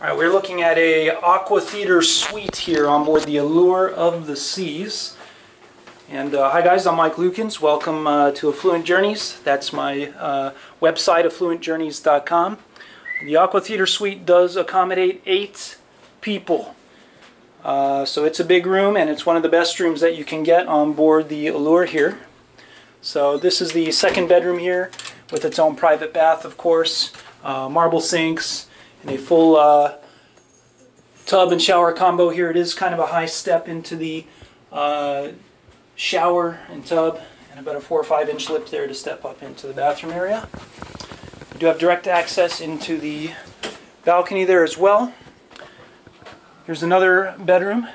All right, we're looking at a Aqua Theater suite here on board the Allure of the Seas. And uh, hi guys, I'm Mike Lukins. Welcome uh, to Affluent Journeys. That's my uh, website, affluentjourneys.com. The Aqua Theater suite does accommodate eight people. Uh, so it's a big room and it's one of the best rooms that you can get on board the Allure here. So this is the second bedroom here with its own private bath, of course, uh, marble sinks, a full uh, tub and shower combo here. It is kind of a high step into the uh, shower and tub and about a four or five inch lip there to step up into the bathroom area. We do have direct access into the balcony there as well. Here's another bedroom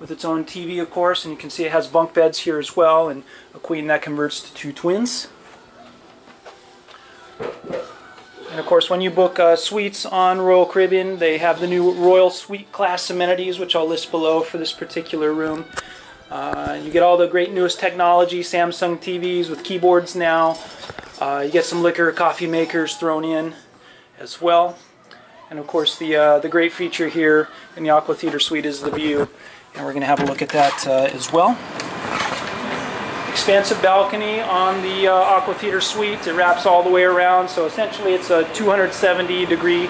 with its own TV of course and you can see it has bunk beds here as well and a queen that converts to two twins. And of course when you book uh, suites on Royal Caribbean they have the new Royal Suite class amenities which I'll list below for this particular room. Uh, you get all the great newest technology, Samsung TVs with keyboards now. Uh, you get some liquor coffee makers thrown in as well. And of course the, uh, the great feature here in the Aqua Theater Suite is the view. And we're going to have a look at that uh, as well. Expansive balcony on the uh, Aqua Theater Suite. It wraps all the way around. So essentially it's a 270 degree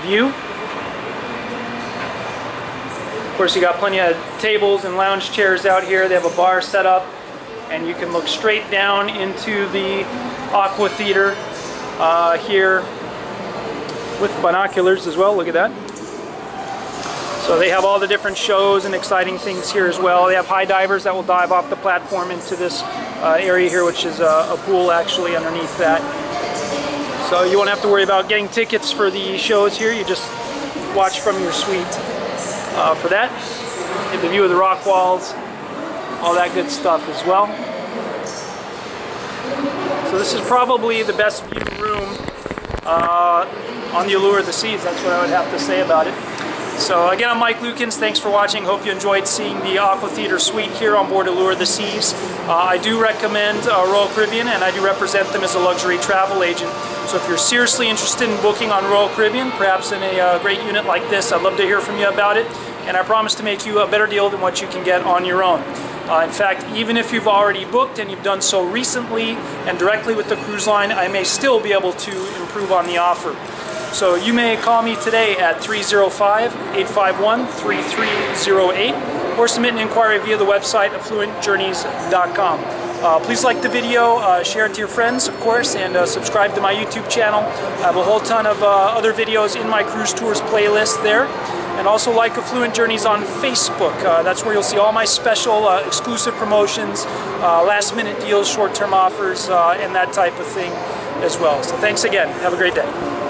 view. Of course, you got plenty of tables and lounge chairs out here. They have a bar set up, and you can look straight down into the Aqua Theater uh, here with binoculars as well. Look at that. So they have all the different shows and exciting things here as well. They have high divers that will dive off the platform into this uh, area here, which is a, a pool actually underneath that. So you won't have to worry about getting tickets for the shows here. You just watch from your suite uh, for that. Get the view of the rock walls, all that good stuff as well. So this is probably the best view room uh, on the Allure of the Seas. That's what I would have to say about it. So again, I'm Mike Lukins. Thanks for watching. Hope you enjoyed seeing the Aqua Theater Suite here on board Allure of the Seas. Uh, I do recommend uh, Royal Caribbean and I do represent them as a luxury travel agent. So if you're seriously interested in booking on Royal Caribbean, perhaps in a uh, great unit like this, I'd love to hear from you about it. And I promise to make you a better deal than what you can get on your own. Uh, in fact, even if you've already booked and you've done so recently and directly with the cruise line, I may still be able to improve on the offer. So you may call me today at 305-851-3308 or submit an inquiry via the website affluentjourneys.com. Uh, please like the video, uh, share it to your friends, of course, and uh, subscribe to my YouTube channel. I have a whole ton of uh, other videos in my cruise tours playlist there. And also like Affluent Journeys on Facebook. Uh, that's where you'll see all my special uh, exclusive promotions, last minute deals, short-term offers, and that type of thing as well. So thanks again. Have a great day.